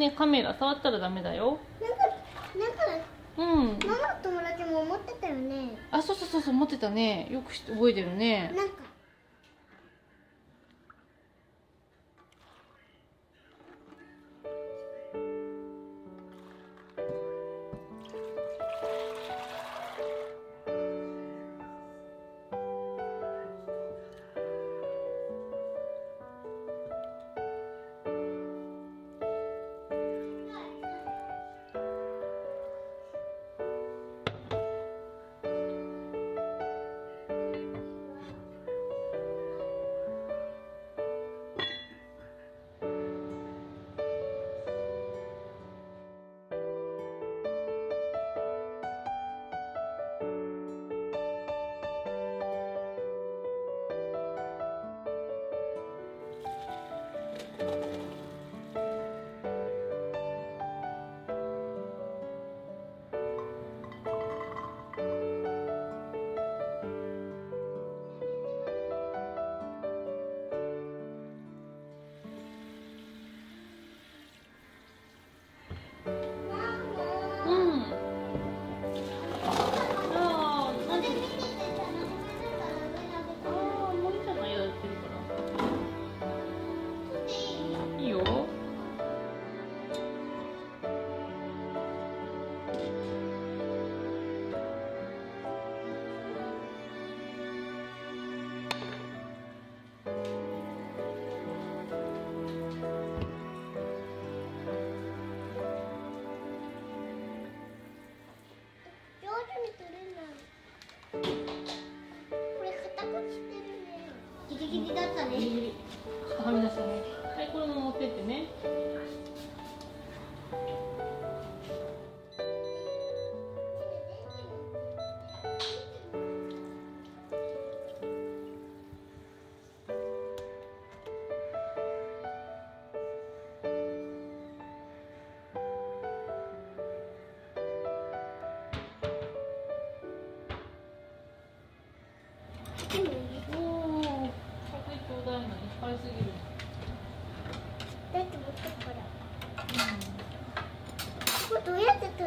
ねカメラ触ったらダメだよ。なんかなんかうん。ママの友達も持ってたよね。あそうそうそうそう持ってたね。よく覚えてるね。なんか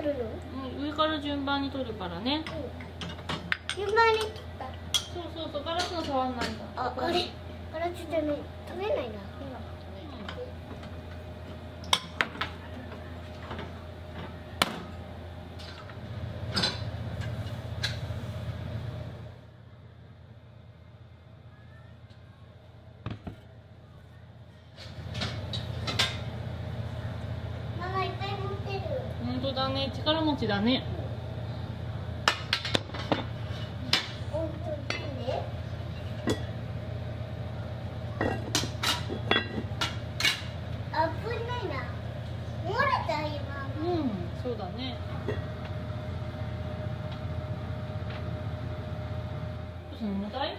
取るの？うん、上から順番に取るからね。順番に取った。そうそうそうガラスの触んないからああれ。ガラスじゃない。取れないなママいっぱい持ってる本当だね力持ちだね本当にね危ないな漏れた今うんそうだねどうすんの重たい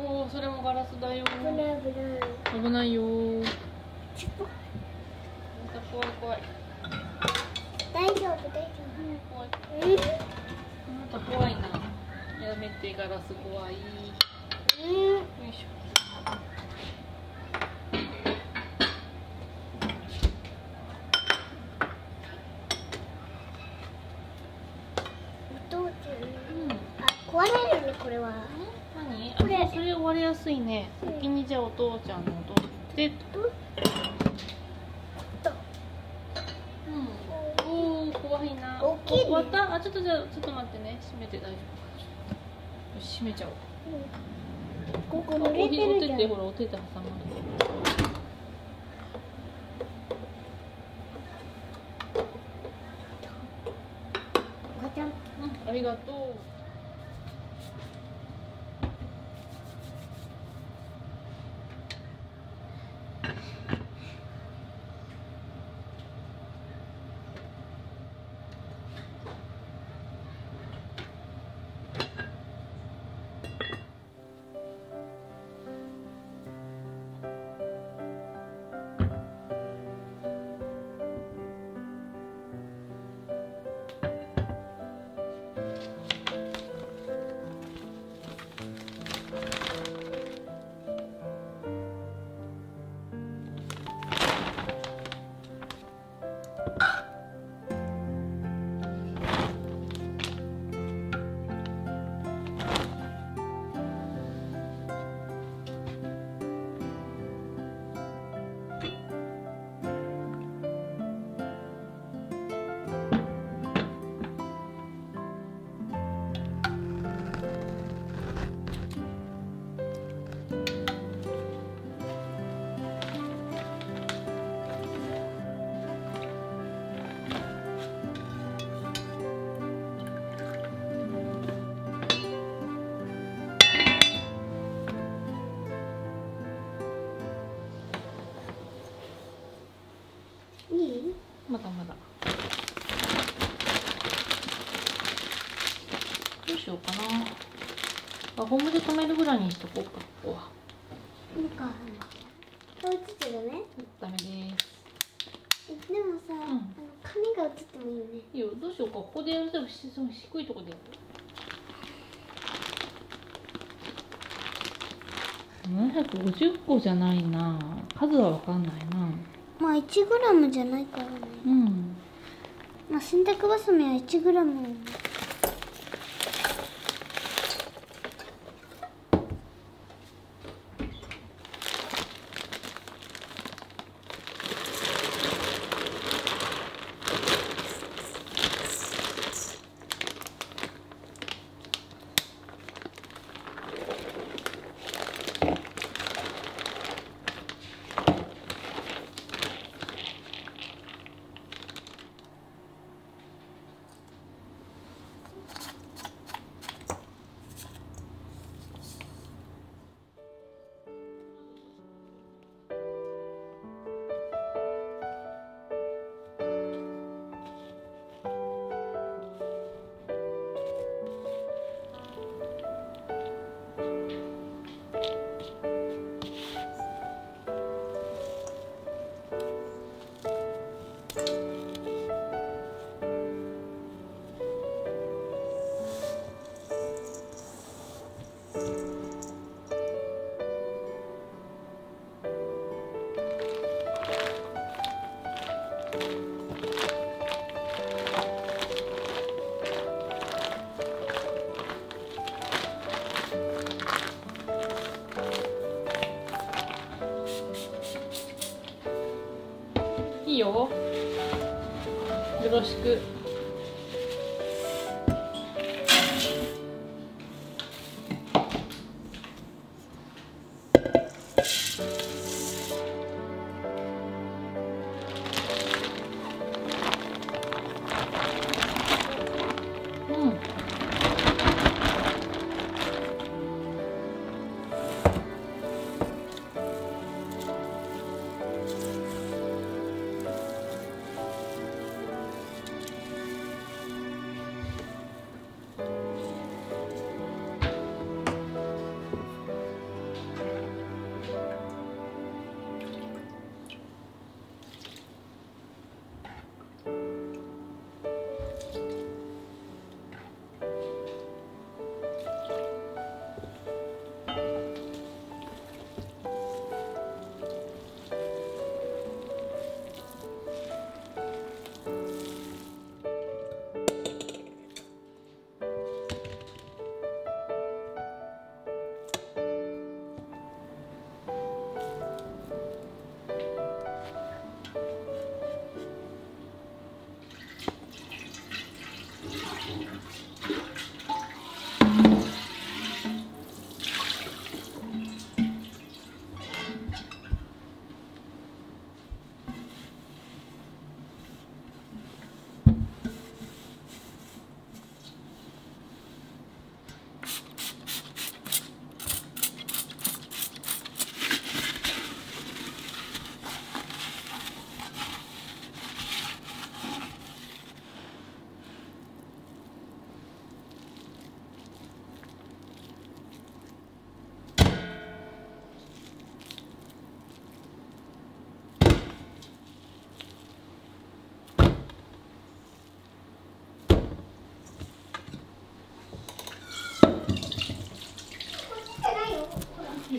うんおおそれもガラスだよ危ない危ない危ないよちょっとまた怖い怖い大丈夫大丈怖い夫うんまた怖いなやめてガラス怖いようん。いしょお父ちゃん。うんあ壊れるねこれは。何？あこれそれ割れやすいね。うん。先にじゃあお父ちゃんの取って。とうん。おお怖いな。大きいね。終わった？あちょっとじゃあちょっと待ってね。閉めて大丈夫閉めちゃおう。ここあ濡れておるじゃん。手ってほらお手で挟まる。ガチャン。うんありがとうあホームで止めるぐらいにしとこうか。ここは。なんかこう映ってるね。ダメです。えでもさ、んあの髪が映ってもいいよね。いいよ。どうしようか。ここでやるとしその低いとこでやる。750個じゃないな。数は分かんないな。まあ 1g じゃないからね。うん。まあ洗濯バサミは 1g なのいよ。よろしく。うん。